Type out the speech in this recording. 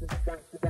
the